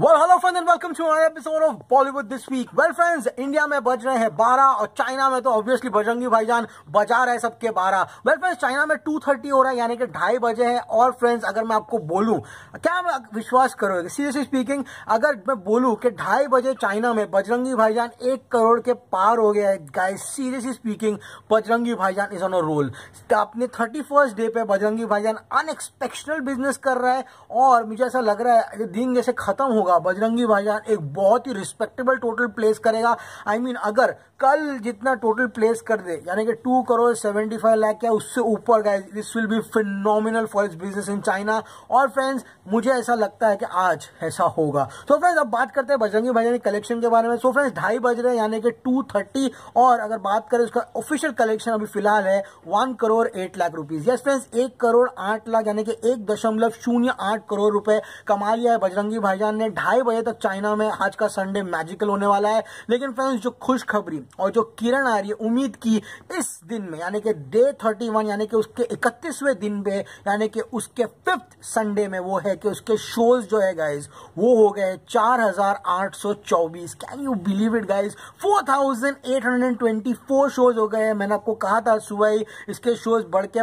Well hello friends and welcome to another episode of Bollywood this week well friends India में बज रहे हैं 12 और चाइना में तो ऑब्वियसली बजरंगी भाईजान बजा रहे सबके 12 वेल फ्रेंड्स चाइना में 2:30 हो रहा है, यानी कि ढाई बजे है। और फ्रेंड्स अगर मैं आपको बोलूँ, क्या आप विश्वास करोगे? सीरियसली स्पीकिंग अगर मैं बोलूँ कि ढाई बजे चाइना में बजरंगी भाईजान एक करोड़ के पार हो गया है guys seriously speaking Bajrangi Bhaijaan is on a roll अपने थर्टी डे पे बजरंगी भाईजान अनएक्सपेक्शनल बिज़नेस कर रहा है, और मुझे ऐसा लग रहा है, दिन जैसे खत्म हो होगा। बजरंगी भाईजान एक बहुत ही रिस्पेक्टेबल टोटल प्लेस करेगा। आई I मीन mean, अगर कल जितना टोटल प्लेस कर दे यानी कि two crore seventy five lakh क्या उससे ऊपर गए this will be phenomenal for इस बिज़नेस इन चाइना और फ्रेंड्स मुझे ऐसा लगता है कि आज ऐसा होगा। तो फ्रेंड्स अब बात करते हैं बजरंगी भाईजान कलेक्शन के बारे में। सो फ्रेंड्स ढाई बज रहे हैं यानी कि टू थर्टी और अगर बात करें उसका ऑफिशियल कलेक्शन अभी फ़िलहाल है one crore eight lakh rupees yes friends एक करोड़ आठ लाख यानी कि एक दशमलव शून्य आठ करोड़ रुपए कमा लिया है बजरंगी भाईजान ने। ढाई बजे तक चाइना में आज का संडे मैजिकल होने वाला है। लेकिन फ्रेंड्स जो खुशखबरी और जो किरण आ रही है उम्मीद की इस दिन में, यानी कि डे थर्टी वन यानी कि उसके इकतीसवें दिन पे, यानी कि उसके फिफ्थ संडे में वो है कि उसके शोज़ जो है गाइज़ वो हो गए चार हज़ार आठ सौ चौबीस। Can you believe it guys four shows हो गए मैंने आपको कहा था, सुबह ही इसके शोज़ बढ़ के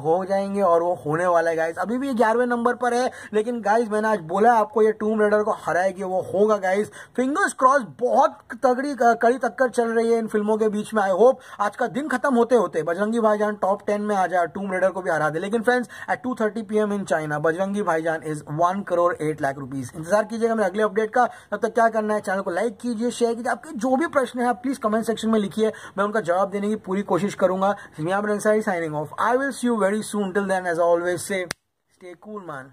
हो जाएँगे और वो होने वाला है गाइज़ अभी भी ग्यारहवें नंबर पर है, लेकिन गाइज़ मैंने आज बोला आपको, ये टूम रेडर को हरा हराएगी वो होगा गाइस फिंगर्स क्रॉस बहुत तगड़ी कड़ी टक्कर चल रही है इन फ़िल्मों के बीच में आई होप आज का दिन खत्म होते होते बजरंगी भाईजान टॉप टेन में आ जाए टूम रेडर को भी हरा दे। लेकिन friends at two thirty PM in China Bajrangi Bhaijaan is one crore eight lakh rupees इंतज़ार कीजिएगा मेरे अगले अपडेट का। तब तक क्या करना है चैनल को लाइक कीजिए शेयर कीजिए। आपके जो भी प्रश्न है प्लीज़ कमेंट सेक्शन में लिखिए। मैं उनका जवाब देने की पूरी कोशिश करूँगा। Signing off I will see you very soon till then as always say stay cool man